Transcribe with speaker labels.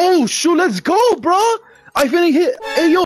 Speaker 1: Oh shoot, let's go, bro! I finna hit. Hey yo,